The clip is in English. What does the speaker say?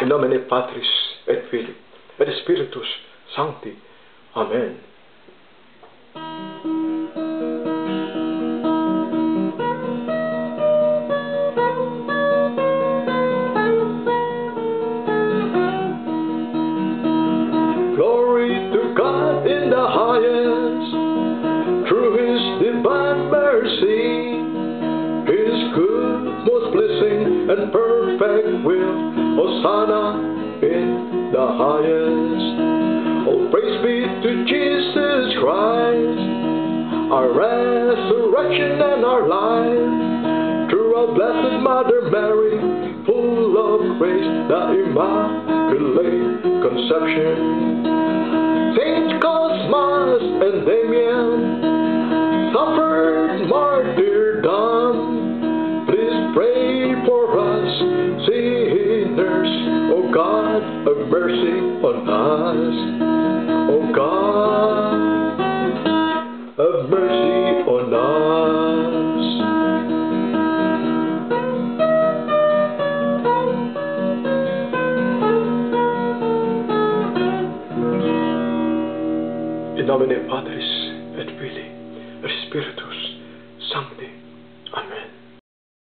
In nomine Patris et Filii et Spiritus Sancti. Amen. Glory to God in the highest, through His divine mercy, His good, most blessing and perfect will, Hosanna in the highest. Oh, praise be to Jesus Christ, our resurrection and our life, through our blessed Mother Mary, full of grace, the Immaculate Conception. Saint Cosmas and Damian suffered martyrdom. Please pray for us, sinners. Mercy on us. O God, have mercy on us. In nomine Patris et Filii et Spiritus.